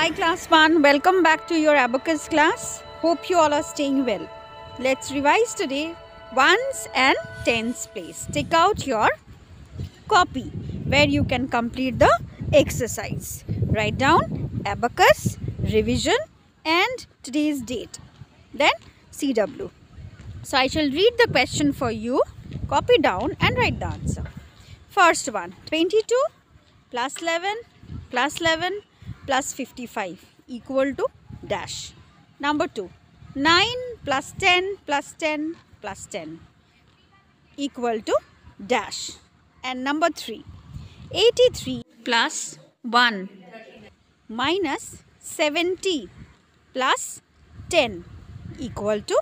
Hi class 1, welcome back to your abacus class. Hope you all are staying well. Let's revise today ones and tens place. Take out your copy where you can complete the exercise. Write down abacus, revision and today's date. Then CW. So I shall read the question for you, copy down and write the answer. First one, 22 plus 11 plus 11 plus 55 equal to dash. Number 2, 9 plus 10 plus 10 plus 10 equal to dash. And number 3, 83 plus 1 minus 70 plus 10 equal to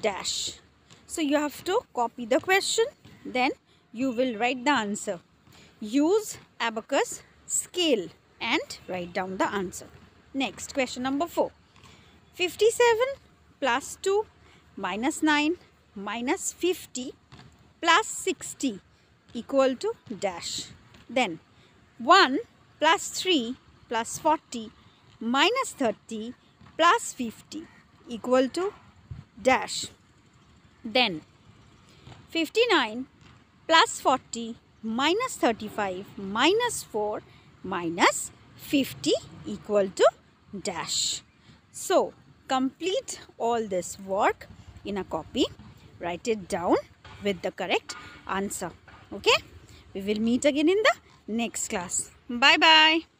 dash. So you have to copy the question then you will write the answer. Use abacus scale and write down the answer. Next question number 4. 57 plus 2 minus 9 minus 50 plus 60 equal to dash. Then 1 plus 3 plus 40 minus 30 plus 50 equal to dash. Then 59 plus 40 minus 35 minus 4 minus 50 equal to dash. So, complete all this work in a copy. Write it down with the correct answer. Okay? We will meet again in the next class. Bye-bye.